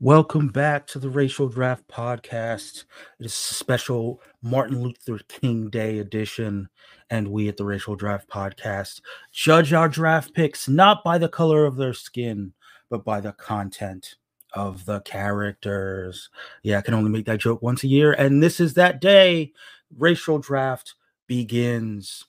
Welcome back to the Racial Draft Podcast. It is a special Martin Luther King Day edition, and we at the Racial Draft Podcast judge our draft picks not by the color of their skin, but by the content of the characters. Yeah, I can only make that joke once a year, and this is that day. Racial Draft begins.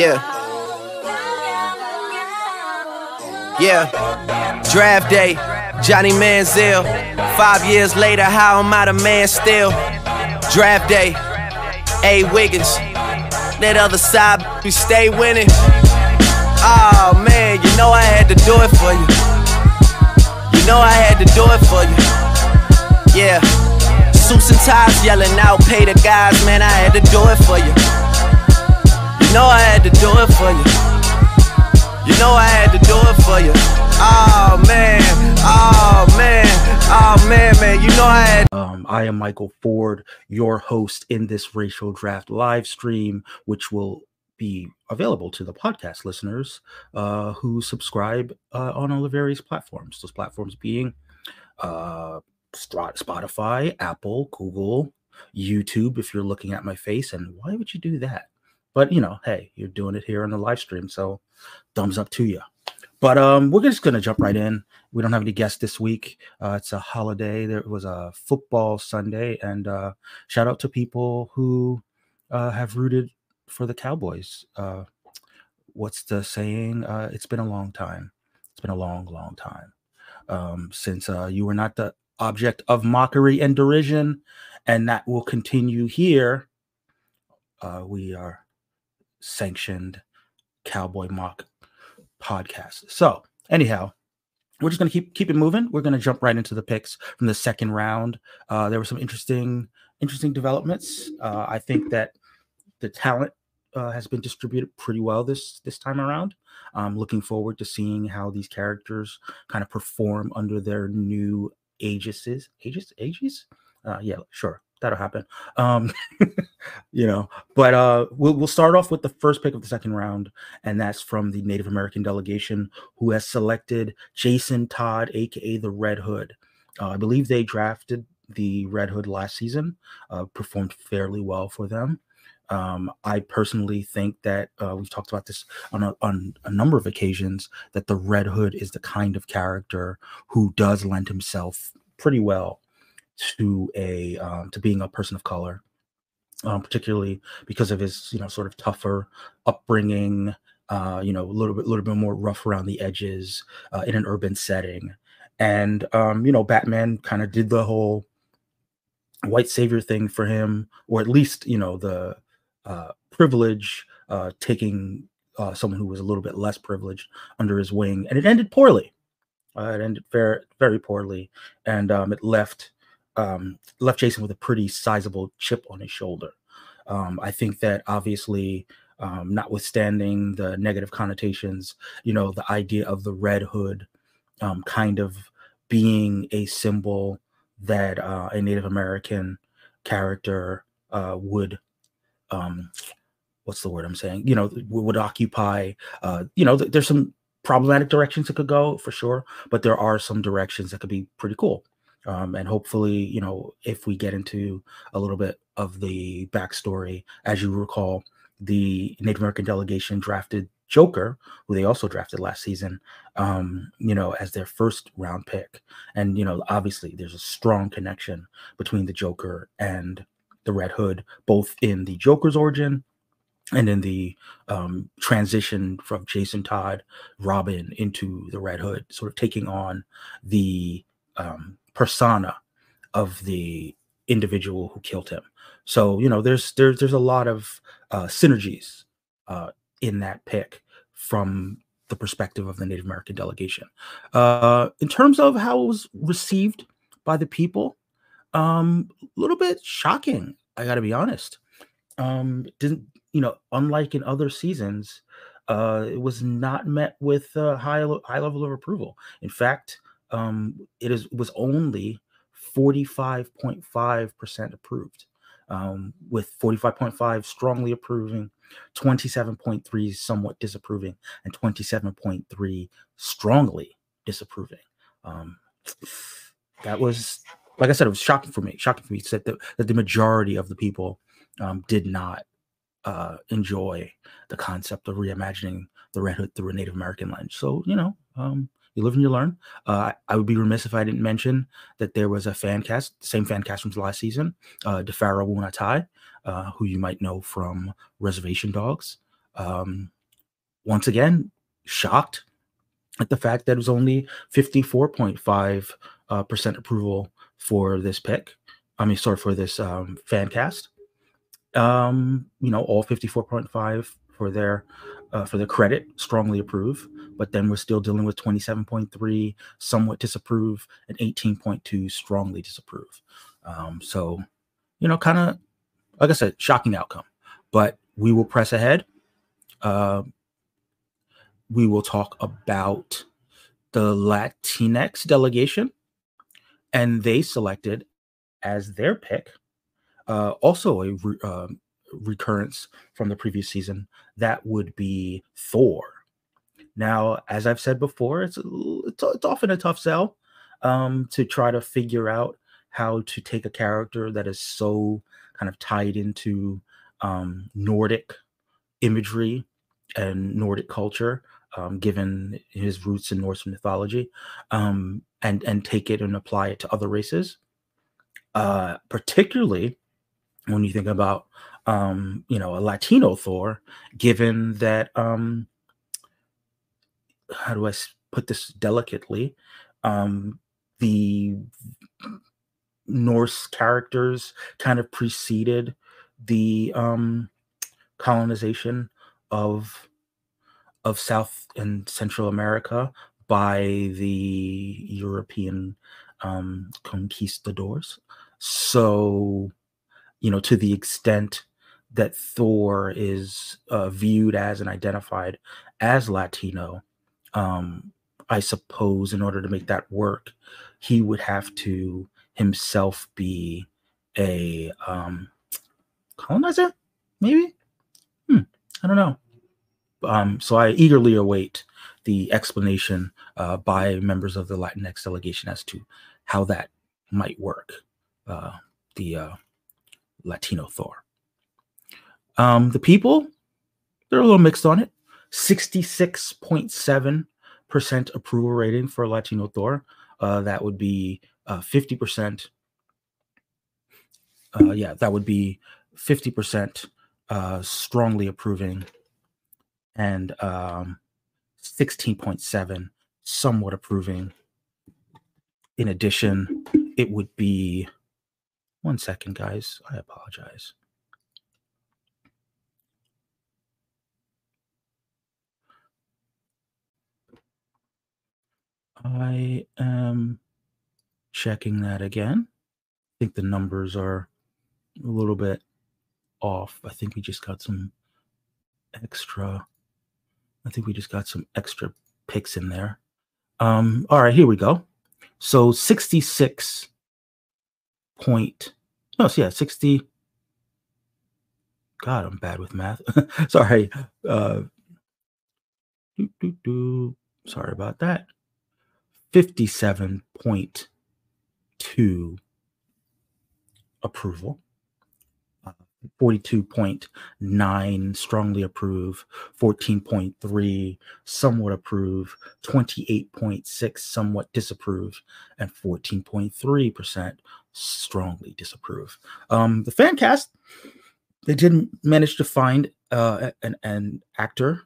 Yeah. Yeah. Draft day. Johnny Manziel. Five years later, how am I the man still? Draft day. A. Wiggins. That other side, we stay winning. Oh man, you know I had to do it for you. You know I had to do it for you. Yeah. Suits and ties yelling out, pay the guys, man, I had to do it for you. Know I had to do it for you. You know I had to do it for you. Oh man, oh man, oh man, man. You know I had. Um, I am Michael Ford, your host in this racial draft live stream, which will be available to the podcast listeners uh, who subscribe uh, on all the various platforms. Those platforms being uh, Spotify, Apple, Google, YouTube. If you're looking at my face, and why would you do that? But you know, hey, you're doing it here on the live stream, so thumbs up to you. But um, we're just gonna jump right in. We don't have any guests this week. Uh, it's a holiday. There was a football Sunday, and uh, shout out to people who uh, have rooted for the Cowboys. Uh, what's the saying? Uh, it's been a long time. It's been a long, long time um, since uh, you were not the object of mockery and derision, and that will continue here. We are sanctioned cowboy mock podcast. So, anyhow, we're just gonna keep keep it moving. We're gonna jump right into the picks from the second round. Uh, there were some interesting interesting developments. Uh, I think that the talent uh, has been distributed pretty well this this time around. I'm looking forward to seeing how these characters kind of perform under their new ages. Ages? Ages? Uh, yeah, sure that'll happen. Um, you know, but uh, we'll we'll start off with the first pick of the second round, and that's from the Native American delegation who has selected Jason Todd, aka the Red Hood. Uh, I believe they drafted the Red Hood last season, uh, performed fairly well for them. Um, I personally think that uh, we've talked about this on a, on a number of occasions that the Red Hood is the kind of character who does lend himself pretty well to a um, to being a person of color, um, particularly because of his you know sort of tougher upbringing. Uh, you know, a little bit, little bit more rough around the edges uh, in an urban setting, and um, you know, Batman kind of did the whole white savior thing for him, or at least you know the uh, privilege uh, taking uh, someone who was a little bit less privileged under his wing, and it ended poorly. Uh, it ended very very poorly, and um, it left um, left Jason with a pretty sizable chip on his shoulder. Um, I think that obviously, um, notwithstanding the negative connotations, you know, the idea of the red hood um, kind of being a symbol that uh, a Native American character uh, would, um, what's the word I'm saying? You know, would occupy. Uh, you know, th- there's some problematic directions it could go for sure, but there are some directions that could be pretty cool. Um, and hopefully, you know, if we get into a little bit of the backstory, as you recall, the Native American delegation drafted Joker, who they also drafted last season, um, you know, as their first round pick. And, you know, obviously there's a strong connection between the Joker and the Red Hood, both in the Joker's origin and in the um, transition from Jason Todd, Robin into the Red Hood, sort of taking on the um, persona of the individual who killed him. So you know, there's there's there's a lot of uh, synergies uh, in that pick from the perspective of the Native American delegation. Uh, in terms of how it was received by the people, um, a little bit shocking. I got to be honest. Um, didn't you know? Unlike in other seasons, uh, it was not met with a high high level of approval. In fact, um, it is was only 45.5% approved. um, with 45.5 strongly approving, 27.3 somewhat disapproving, and 27.3 strongly disapproving. Um, that was, like I said, it was shocking for me. Shocking for me that the, that the majority of the people um, did not uh, enjoy the concept of reimagining the Red Hood through a Native American lens. So, you know, um, you live and you learn. Uh, I would be remiss if I didn't mention that there was a fan cast, same fan cast from last season, uh, D'Pharaoh Woon-A-Tai, uh, who you might know from Reservation Dogs. Um, once again, shocked at the fact that it was only 54.5 uh, percent approval for this pick. I mean, sorry, for this um, fan cast. Um, you know, all 54.5 for their uh, for the credit strongly approve, but then we're still dealing with 27.3 somewhat disapprove and 18.2 strongly disapprove. Um, so, you know, kind of like I said, shocking outcome, but we will press ahead. Uh, we will talk about the Latinx delegation, and they selected as their pick uh, also a uh, recurrence from the previous season. That would be Thor. Now, as I've said before, it's it's, it's often a tough sell um, to try to figure out how to take a character that is so kind of tied into um, Nordic imagery and Nordic culture, um, given his roots in Norse mythology, um, and and take it and apply it to other races. Uh, particularly when you think about um, you know, a Latino Thor, given that um how do I put this delicately? Um the Norse characters kind of preceded the um colonization of of South and Central America by the European um, conquistadors. So you know, to the extent that Thor is uh, viewed as and identified as Latino, um, I suppose in order to make that work, he would have to himself be a um, colonizer, maybe. Hmm, I don't know. Um, so I eagerly await the explanation uh, by members of the Latinx delegation as to how that might work. Uh, the uh, Latino Thor. Um, the people, they're a little mixed on it. 66.7% approval rating for Latino Thor. Uh, that would be uh, 50%. Uh, yeah, that would be 50% uh, strongly approving and um, 16.7 somewhat approving. In addition, it would be one second, guys. I apologize. I am checking that again. I think the numbers are a little bit off. I think we just got some extra. I think we just got some extra picks in there. Um, all right, here we go. So 66 point no yeah 60 god i'm bad with math sorry uh sorry about that 57.2 approval 42.9 strongly approve, 14.3 somewhat approve, 28.6 somewhat disapprove, and 14.3% strongly disapprove. Um, the fan cast, they didn't manage to find uh, an, an actor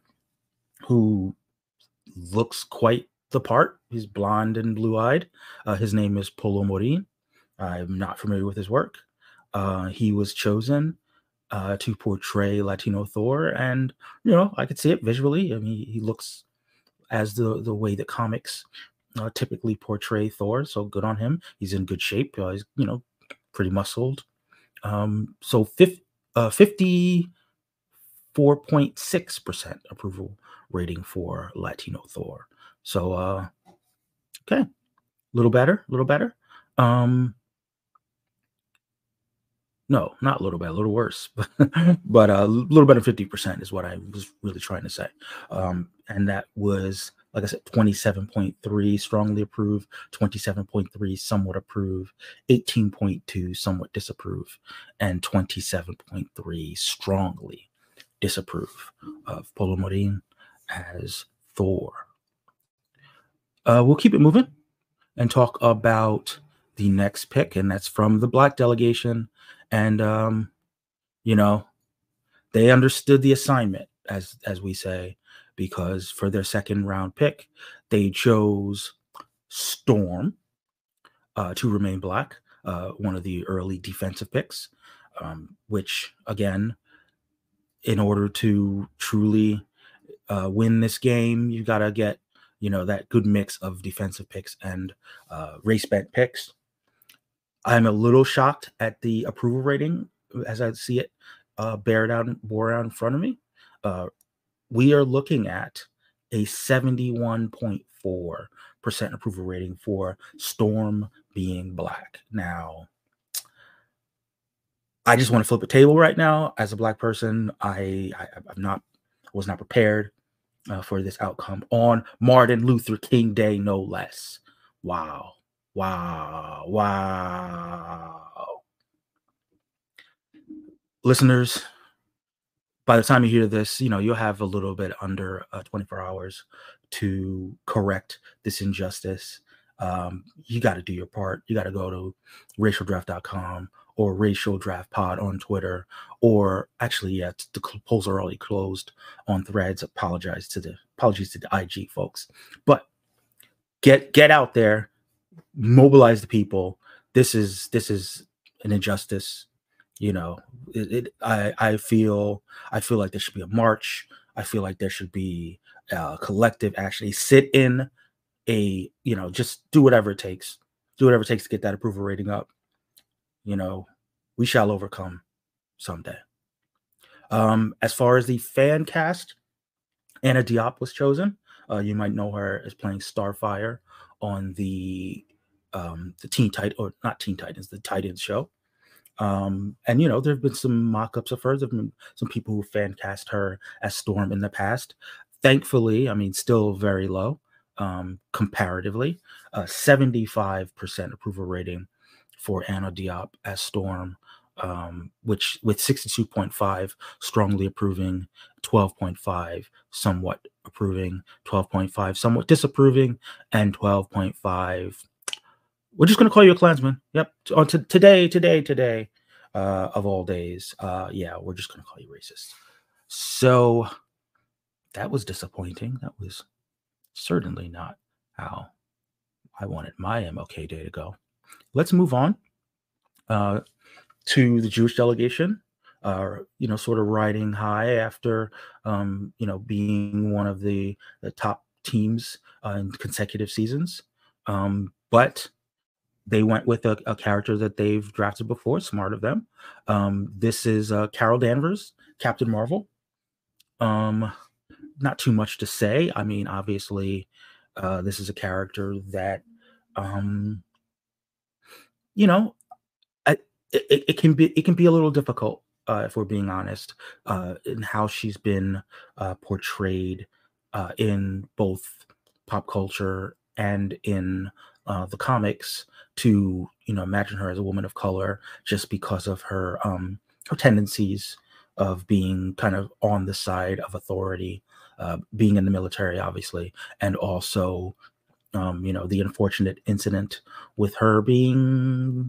who looks quite the part. He's blonde and blue eyed. Uh, his name is Polo Morin. I'm not familiar with his work. Uh, he was chosen uh, to portray Latino Thor, and you know I could see it visually. I mean, he looks as the the way that comics uh, typically portray Thor. So good on him. He's in good shape. Uh, he's you know pretty muscled. Um, so uh, 50 4.6% approval rating for Latino Thor. So, uh, okay, a little better, a little better. Um, no, not a little bit, a little worse, but a little better 50% is what I was really trying to say. Um, and that was, like I said, 27.3 strongly approved, 27.3 somewhat approved, 18.2 somewhat disapprove, and 27.3 strongly disapprove of Polo Morin as Thor. Uh, we'll keep it moving and talk about the next pick, and that's from the Black delegation. And um, you know, they understood the assignment, as as we say, because for their second round pick, they chose Storm uh, to remain black, uh, one of the early defensive picks, um, which again, in order to truly uh, win this game, you got to get you know that good mix of defensive picks and uh, race bent picks. I'm a little shocked at the approval rating as I see it uh, bear down bore out in front of me. Uh, we are looking at a 71.4 percent approval rating for Storm being black. Now, I just want to flip a table right now. As a black person, I, I am not was not prepared uh, for this outcome on Martin Luther King Day, no less. Wow. Wow. Wow. Listeners, by the time you hear this, you know, you'll have a little bit under uh, 24 hours to correct this injustice. Um, you got to do your part. You got to go to racialdraft.com or racial draft pod on Twitter, or actually, yeah, the polls are already closed on threads. Apologize to the apologies to the IG folks, but get get out there, mobilize the people. This is this is an injustice. You know, it, it I I feel I feel like there should be a march. I feel like there should be uh, a collective actually sit in a you know just do whatever it takes do whatever it takes to get that approval rating up you know, we shall overcome someday. Um, as far as the fan cast, Anna Diop was chosen. Uh, you might know her as playing Starfire on the um, the Teen Titan or not Teen Titans, the Titans show. Um, and you know, there have been some mock-ups of her. There have been some people who fan cast her as Storm in the past. Thankfully, I mean, still very low um, comparatively. Uh, 75% approval rating for Anna Diop as Storm, um, which with 62.5 strongly approving, 12.5 somewhat approving, 12.5 somewhat disapproving, and 12.5. We're just going to call you a Klansman. Yep. On to today, today, today, uh, of all days. Uh, yeah, we're just going to call you racist. So that was disappointing. That was certainly not how I wanted my MLK day to go. Let's move on uh, to the Jewish delegation. Uh, you know, sort of riding high after, um, you know, being one of the, the top teams uh, in consecutive seasons. Um, but they went with a, a, character that they've drafted before. Smart of them. Um, this is uh, Carol Danvers, Captain Marvel. Um, not too much to say. I mean, obviously, uh, this is a character that um, you know, I, it, it can be it can be a little difficult uh, if we're being honest uh, in how she's been uh, portrayed uh, in both pop culture and in uh, the comics to you know imagine her as a woman of color just because of her um, her tendencies of being kind of on the side of authority, uh, being in the military, obviously, and also um, you know, the unfortunate incident with her being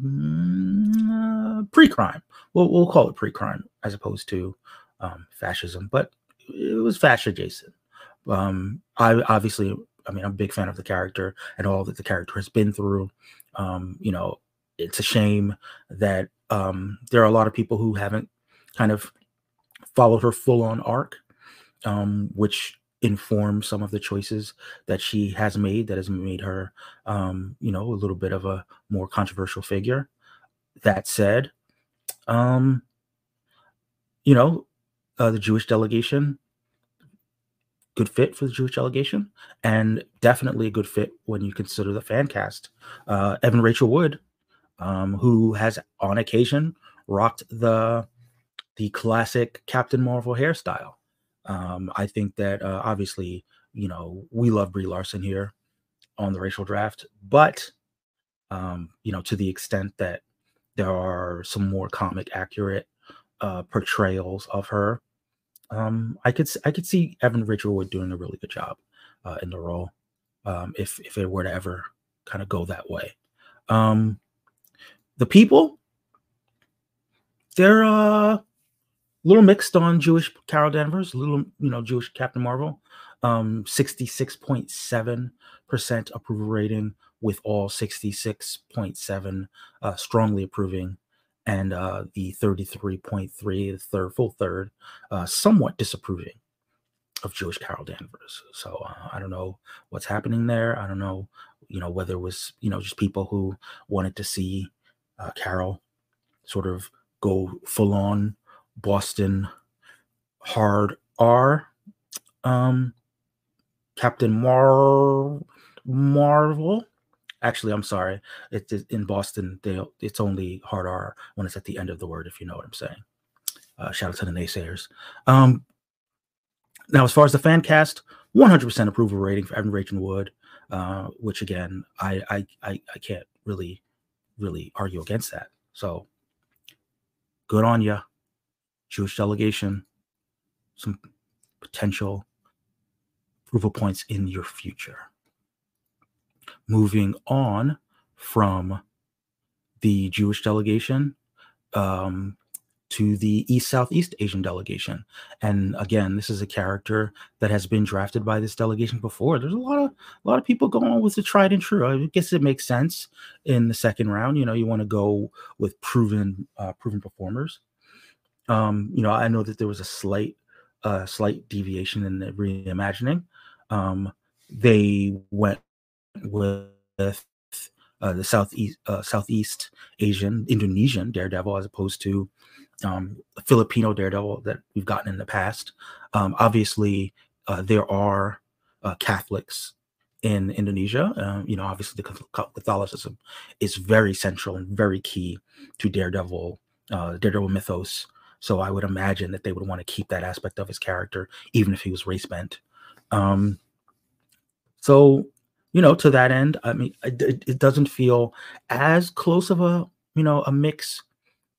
uh, pre-crime. We'll, we'll call it pre-crime as opposed to um, fascism, but it was fascist adjacent. Um, I obviously, I mean, I'm a big fan of the character and all that the character has been through. Um, you know, it's a shame that um, there are a lot of people who haven't kind of followed her full-on arc, um, which inform some of the choices that she has made that has made her um, you know a little bit of a more controversial figure that said um you know uh, the jewish delegation good fit for the jewish delegation and definitely a good fit when you consider the fan cast uh, evan rachel wood um, who has on occasion rocked the the classic Captain Marvel hairstyle. Um, I think that uh, obviously, you know, we love Brie Larson here on the racial draft, but um, you know, to the extent that there are some more comic accurate uh, portrayals of her, um, I could I could see Evan Rachel doing a really good job uh, in the role um, if if it were to ever kind of go that way. Um, the people, they're uh, little mixed on Jewish Carol Danvers, little you know Jewish Captain Marvel. Um, 66.7% approval rating with all 66.7 uh, strongly approving and uh, the 33.3 the third full third uh, somewhat disapproving of Jewish Carol Danvers. So uh, I don't know what's happening there. I don't know, you know, whether it was you know just people who wanted to see uh, Carol sort of go full on Boston hard R. Um, Captain Mar Marvel. Actually, I'm sorry. It's in Boston. They it's only hard R when it's at the end of the word. If you know what I'm saying. Uh, shout out to the naysayers. Um, now, as far as the fan cast, 100% approval rating for Evan Rachel Wood, uh, which again, I, I I I can't really really argue against that. So, good on you, Jewish delegation. Some potential approval points in your future. Moving on from the Jewish delegation, um, to the East Southeast Asian delegation. And again, this is a character that has been drafted by this delegation before. There's a lot of a lot of people going with the tried and true. I guess it makes sense in the second round. You know, you want to go with proven uh, proven performers. Um, you know, I know that there was a slight uh, slight deviation in the reimagining. Um, they went with uh, the southeast uh, Southeast Asian Indonesian Daredevil as opposed to um, Filipino Daredevil that we've gotten in the past. Um, obviously, uh, there are uh, Catholics in Indonesia. Um, you know, obviously, the Catholicism is very central and very key to Daredevil, uh, Daredevil mythos. So I would imagine that they would want to keep that aspect of his character, even if he was race bent. Um, so, you know, to that end, I mean, it, it doesn't feel as close of a you know a mix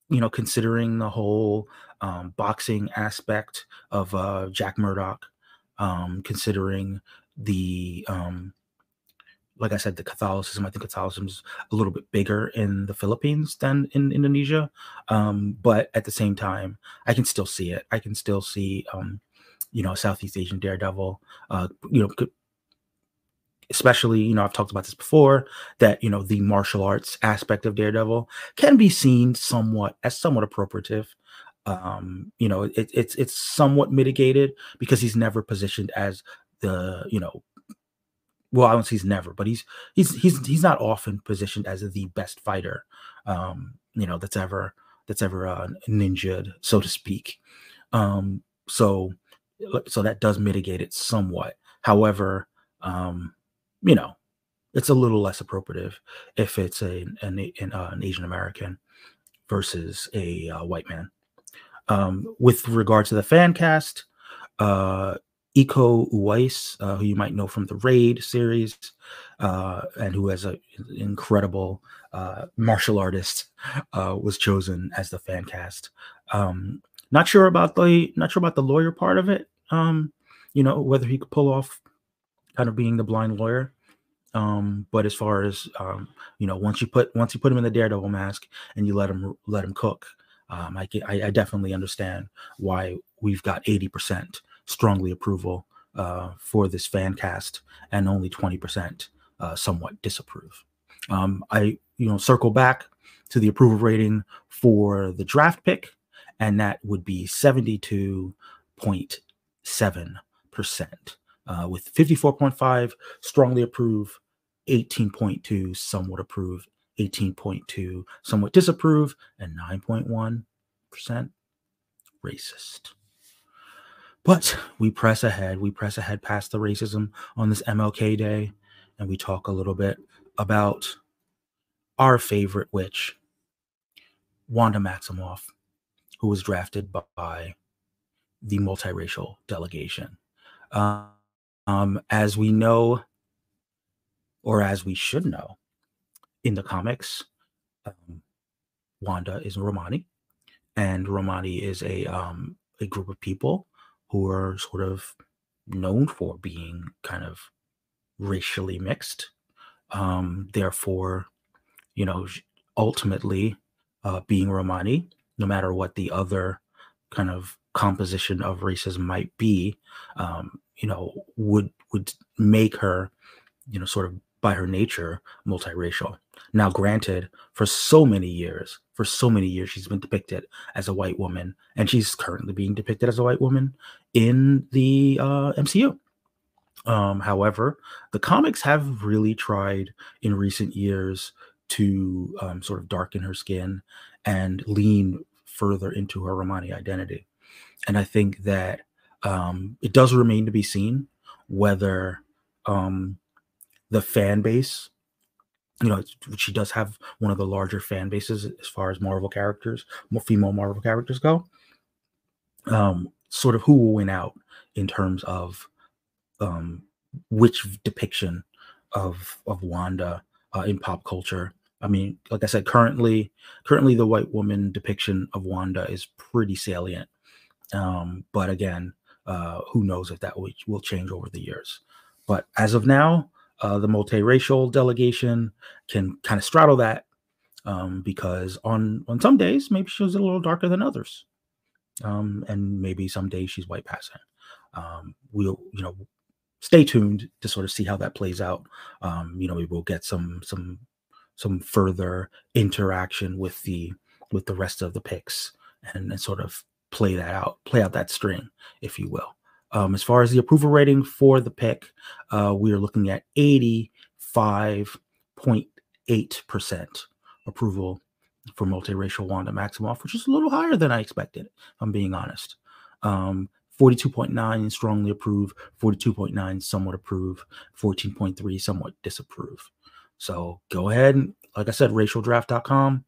you know, considering the whole um, boxing aspect of uh, Jack Murdock, um, considering the, um, like I said, the Catholicism. I think Catholicism is a little bit bigger in the Philippines than in Indonesia, um, but at the same time, I can still see it. I can still see, um, you know, Southeast Asian Daredevil, uh, you know, especially you know i've talked about this before that you know the martial arts aspect of daredevil can be seen somewhat as somewhat appropriative um you know it, it's it's somewhat mitigated because he's never positioned as the you know well i don't say he's never but he's he's he's he's not often positioned as the best fighter um you know that's ever that's ever uh, ninja so to speak um so so that does mitigate it somewhat however um you know, it's a little less appropriative if it's a, an, an, uh, an Asian American versus a uh, white man. Um, with regard to the fan cast, uh, Iko Uwais, uh, who you might know from the Raid series, uh, and who has an incredible uh, martial artist, uh, was chosen as the fan cast. Um, not sure about the not sure about the lawyer part of it. Um, you know whether he could pull off kind of being the blind lawyer. Um, but as far as um, you know, once you put once you put him in the Daredevil mask and you let him let him cook, um, I, I, I definitely understand why we've got eighty percent strongly approval uh, for this fan cast and only twenty percent uh, somewhat disapprove. Um, I you know circle back to the approval rating for the draft pick, and that would be seventy two point seven percent. Uh, with 54.5 strongly approve, 18.2 somewhat approve, 18.2 somewhat disapprove, and 9.1% racist. But we press ahead. We press ahead past the racism on this MLK Day, and we talk a little bit about our favorite witch, Wanda Maximoff, who was drafted by the multiracial delegation. Um, as we know, or as we should know, in the comics, um, Wanda is Romani, and Romani is a um, a group of people who are sort of known for being kind of racially mixed. Um, therefore, you know, ultimately, uh, being Romani, no matter what the other kind of composition of races might be, um, you know, would would make her, you know, sort of by her nature multiracial. Now, granted, for so many years, for so many years, she's been depicted as a white woman, and she's currently being depicted as a white woman in the uh, MCU. Um, however, the comics have really tried in recent years to um, sort of darken her skin and lean further into her Romani identity. And I think that um, it does remain to be seen whether um, the fan base, you know, she does have one of the larger fan bases as far as Marvel characters, more female Marvel characters go. Um, sort of who will win out in terms of um, which depiction of of Wanda uh, in pop culture. I mean, like I said, currently, currently the white woman depiction of Wanda is pretty salient. Um, but again, uh, who knows if that will, will change over the years. But as of now, uh, the multiracial delegation can kind of straddle that um, because on on some days maybe she's a little darker than others, um, and maybe some days she's white passing. Um, we'll you know stay tuned to sort of see how that plays out. Um, you know, we will get some some some further interaction with the with the rest of the picks and, and sort of play that out, play out that string, if you will. Um, as far as the approval rating for the pick, uh, we are looking at 85.8% approval for multiracial Wanda Maximoff, which is a little higher than I expected, I'm being honest. Um, 42.9 strongly approve, 42.9 somewhat approve, 14.3 somewhat disapprove. So go ahead, and, like I said, racialdraft.com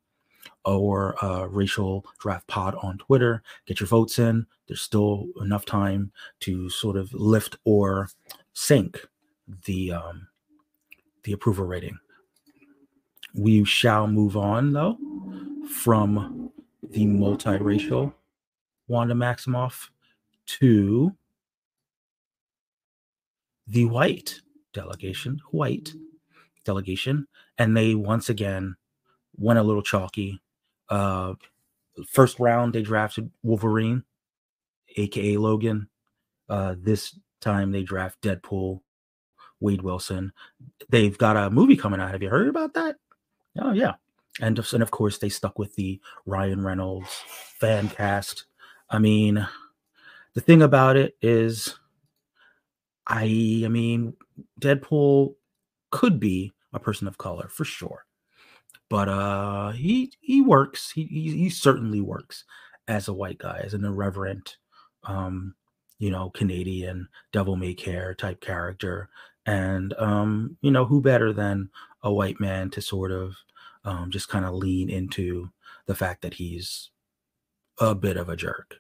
or uh, racial draft pod on Twitter. Get your votes in. There's still enough time to sort of lift or sink the um, the approval rating. We shall move on though from the multiracial Wanda Maximoff to the white delegation, white delegation, and they once again went a little chalky. Uh, first round, they drafted Wolverine, aka Logan. Uh, this time, they draft Deadpool, Wade Wilson. They've got a movie coming out. Have you heard about that? Oh yeah, and and of course they stuck with the Ryan Reynolds fan cast. I mean, the thing about it is, I I mean, Deadpool could be a person of color for sure but uh he he works. He, he he, certainly works as a white guy as an irreverent um you know canadian devil may care type character. And um you know who better than a white man to sort of um just kind of lean into the fact that he's a bit of a jerk.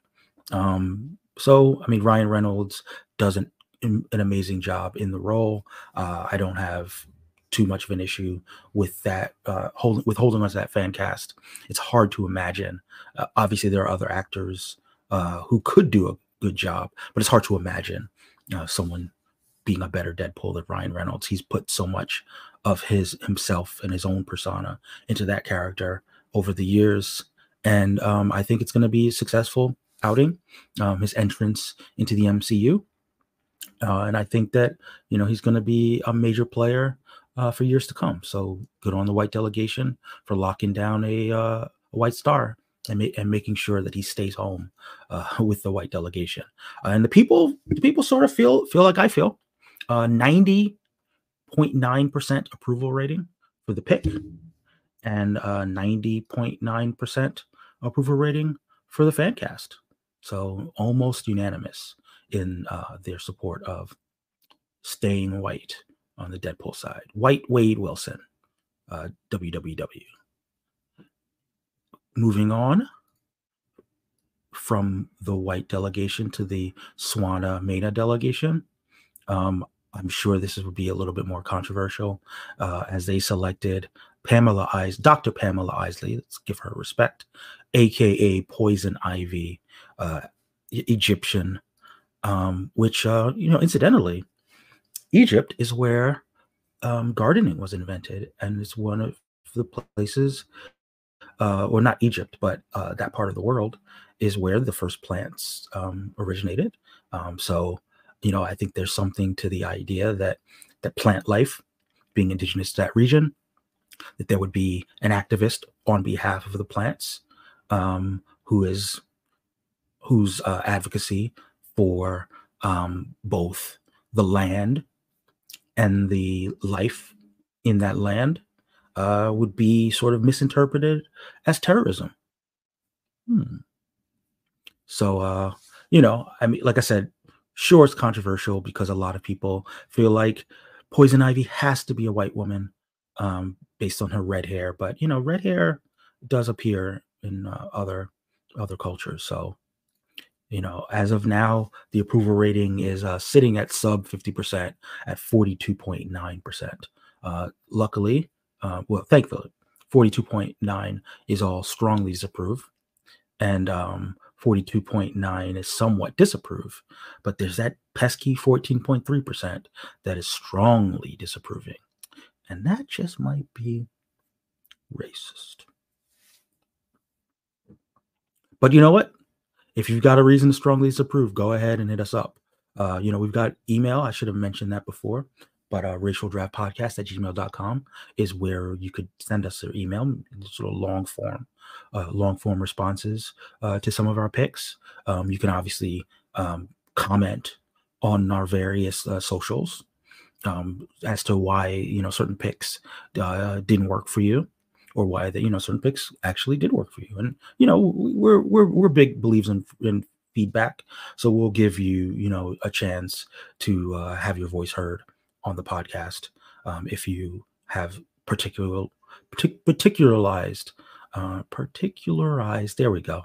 Um so i mean ryan reynolds does an, an amazing job in the role. Uh i don't have too much of an issue with that uh, holding with holding on to that fan cast. It's hard to imagine. Uh, obviously, there are other actors uh, who could do a good job, but it's hard to imagine uh, someone being a better Deadpool than Ryan Reynolds. He's put so much of his himself and his own persona into that character over the years, and um, I think it's going to be a successful outing. Um, his entrance into the MCU. Uh, and I think that you know he's going to be a major player uh, for years to come. So good on the white delegation for locking down a, uh, a white star and, ma- and making sure that he stays home uh, with the white delegation. Uh, and the people, the people sort of feel feel like I feel. Uh, ninety point nine percent approval rating for the pick, and uh, ninety point nine percent approval rating for the fan cast. So almost unanimous in their support of staying white on the Deadpool side. White Wade Wilson, uh, WWW. moving on from the white delegation to the Swana Mena delegation. Um, I'm sure this would be a little bit more controversial uh, as they selected Pamela Is Dr. Pamela Isley. Let's give her respect, aka Poison Ivy, uh, Egyptian, um, which uh, you know, incidentally, Egypt is where um, gardening was invented, and it's one of the places, uh, or not Egypt, but uh, that part of the world is where the first plants um, originated. Um, so, you know, I think there's something to the idea that that plant life, being indigenous to that region, that there would be an activist on behalf of the plants um, who is whose uh, advocacy for um, both the land and the life in that land uh, would be sort of misinterpreted as terrorism. Hmm. So, uh, you know, I mean, like I said, sure, it's controversial because a lot of people feel like Poison Ivy has to be a white woman um, based on her red hair. But you know, red hair does appear in uh, other other cultures. So, you know, as of now, the approval rating is uh, sitting at sub 50% at 42.9%. Uh, luckily, uh, well, thankfully, 42.9 is all strongly disapprove. And um, 42.9 is somewhat disapprove, but there's that pesky 14.3% that is strongly disapproving. And that just might be racist. But you know what? If you've got a reason to strongly disapprove, go ahead and hit us up. Uh, you know, we've got email. I should have mentioned that before, but uh, racial draft podcast at gmail.com is where you could send us an email, sort of long form uh, long form responses uh, to some of our picks. Um, you can obviously um, comment on our various uh, socials um, as to why you know certain picks uh, didn't work for you or why that you know certain picks actually did work for you and you know we're we're we're big believers in, in feedback so we'll give you you know a chance to uh, have your voice heard on the podcast um, if you have particular partic- particularized uh, particularized, there we go,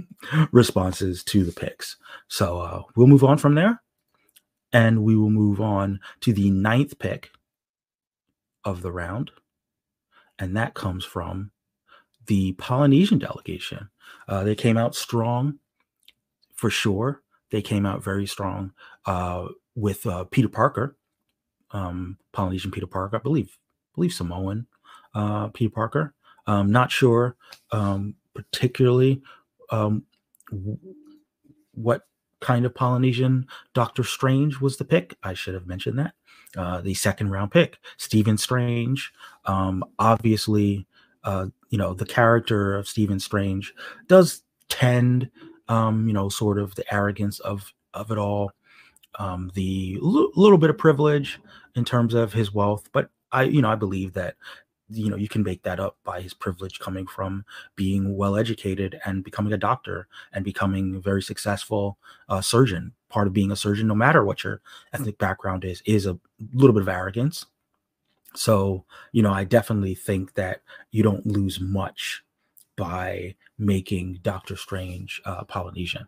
responses to the picks. So uh, we'll move on from there. And we will move on to the ninth pick of the round. And that comes from the Polynesian delegation. Uh, they came out strong for sure. They came out very strong uh, with uh, Peter Parker, um, Polynesian Peter Parker, I believe, I believe Samoan uh, Peter Parker. Um, not sure um, particularly um, w- what kind of Polynesian Doctor Strange was the pick. I should have mentioned that. Uh, the second round pick, Stephen Strange. Um, obviously, uh, you know, the character of Stephen Strange does tend, um, you know, sort of the arrogance of of it all, um, the l- little bit of privilege in terms of his wealth. But I, you know, I believe that you know you can make that up by his privilege coming from being well educated and becoming a doctor and becoming a very successful uh, surgeon. Part of being a surgeon no matter what your ethnic background is is a little bit of arrogance. So you know i definitely think that you don't lose much by making doctor strange uh, polynesian.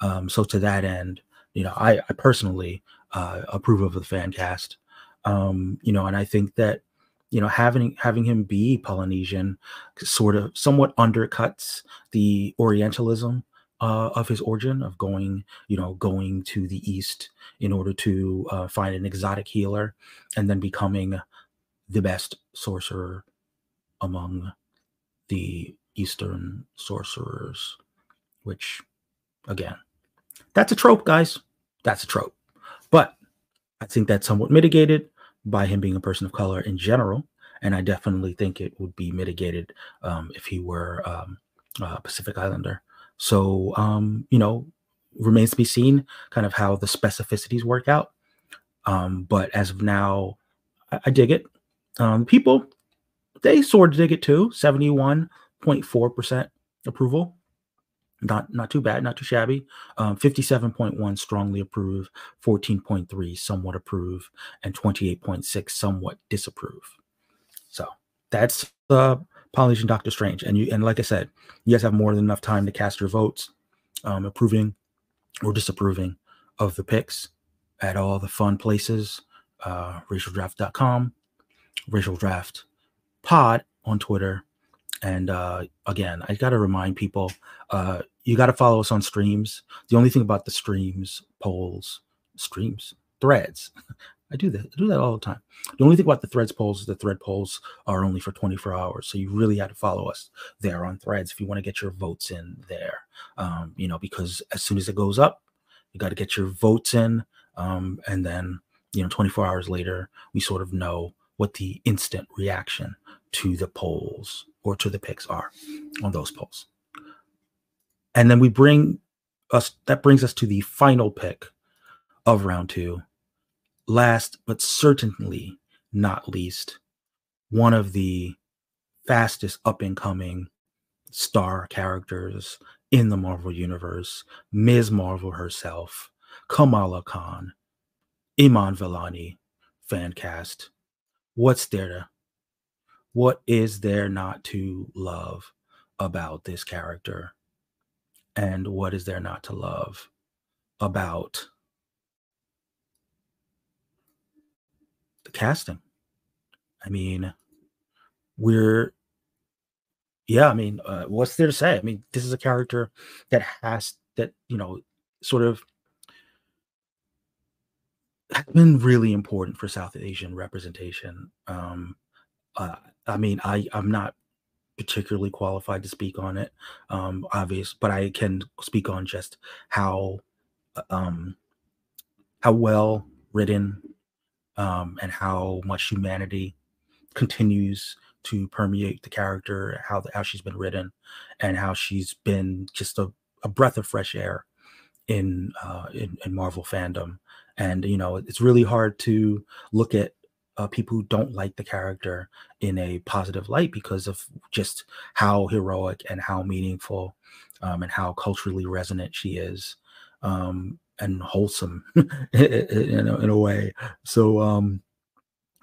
Um, so to that end you know i, I personally uh, approve of the fan cast. Um, you know and i think that you know having having him be polynesian sort of somewhat undercuts the orientalism uh, of his origin of going you know going to the east in order to uh, find an exotic healer and then becoming the best sorcerer among the eastern sorcerers which again that's a trope guys. That's a trope. But i think that's somewhat mitigated by him being a person of color in general. And I definitely think it would be mitigated um, if he were um, Pacific Islander. So, um, you know, remains to be seen kind of how the specificities work out. Um, but as of now, I, I dig it. Um, people, they sort of dig it too 71.4% approval not not too bad, not too shabby. Um, 57.1 strongly approve, 14.3 somewhat approve, and 28.6 somewhat disapprove. So that's uh, Polynesian Doctor Strange. And you and like I said, you guys have more than enough time to cast your votes, um, approving or disapproving of the picks at all the fun places. Uh, racialdraft.com, racial draft pod on Twitter. And uh, again, I got to remind people uh, you got to follow us on streams. The only thing about the streams, polls, streams, threads, I do that. I do that all the time. The only thing about the threads polls is the thread polls are only for 24 hours. So you really have to follow us there on threads if you want to get your votes in there. Um, you know, because as soon as it goes up, you got to get your votes in. Um, and then, you know, 24 hours later, we sort of know what the instant reaction to the polls or to the picks are on those polls. And then we bring us, that brings us to the final pick of round two last but certainly not least, one of the fastest up and coming star characters in the Marvel Universe, Ms. Marvel herself, Kamala Khan, Iman Vellani fan cast. What's there to, what is there not to love about this character? And what is there not to love about the casting. I mean, we're yeah, I mean, uh, what's there to say? I mean, this is a character that has that, you know, sort of has been really important for South Asian representation. Um, uh, I mean, I I'm not particularly qualified to speak on it, um, obvious, but I can speak on just how uh, um, how well written um, and how much humanity continues to permeate the character, how the, how she's been written, and how she's been just a, a breath of fresh air in, uh, in, in Marvel fandom. And you know, it's really hard to look at uh, people who don't like the character in a positive light because of just how heroic and how meaningful um, and how culturally resonant she is. Um, and wholesome in, a, in a way. So um,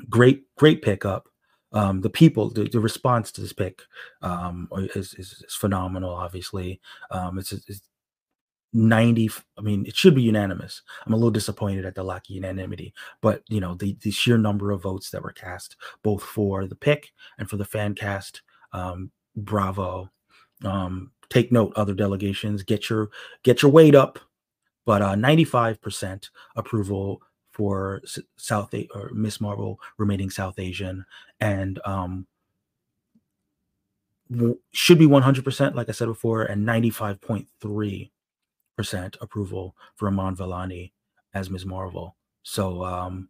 great, great pickup. Um, the people, the, the, response to this pick um, is, is, phenomenal. Obviously, um, it's, it's 90 i mean it should be unanimous. I'm a little disappointed at the lack of unanimity but you know the, the sheer number of votes that were cast both for the pick and for the fan cast um, bravo. Um, take note other delegations get your get your weight up but uh, 95% approval for South A- or Miss Marvel remaining South Asian, and um, should be 100%, like I said before, and 95.3% approval for Iman Vellani as Ms. Marvel. So um,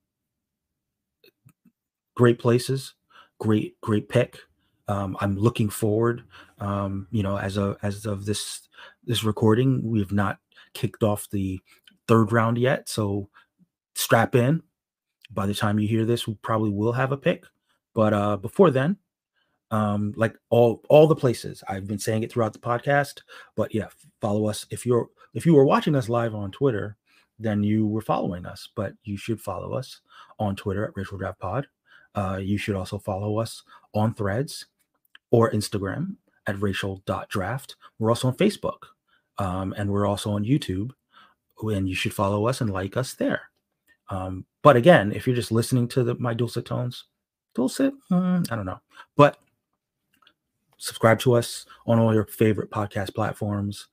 great places, great great pick. Um, I'm looking forward. Um, you know, as of as of this this recording, we've not kicked off the third round yet. So strap in. By the time you hear this, we probably will have a pick. But uh, before then, um, like all all the places I've been saying it throughout the podcast. But yeah, follow us if you're if you were watching us live on Twitter, then you were following us. But you should follow us on Twitter at Racial Draft Pod. Uh, you should also follow us on Threads or Instagram at racial.draft. We're also on Facebook um, and we're also on YouTube, and you should follow us and like us there. Um, but again, if you're just listening to the, my dulcet tones, dulcet, mm, I don't know, but subscribe to us on all your favorite podcast platforms.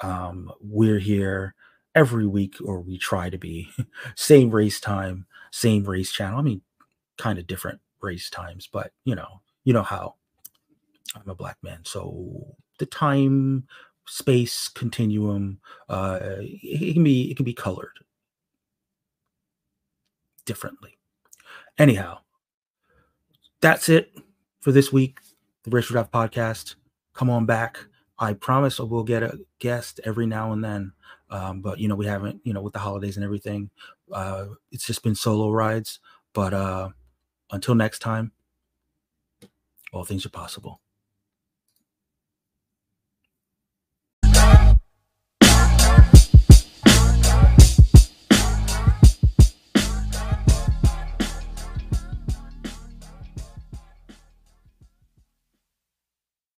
Um, we're here every week, or we try to be. same race time, same race channel. I mean, kind of different race times, but you know, you know how I'm a black man, so the time space continuum uh, it, can be it can be colored differently anyhow that's it for this week the racial draft podcast come on back i promise we'll get a guest every now and then um, but you know we haven't you know with the holidays and everything uh, it's just been solo rides but uh, until next time all things are possible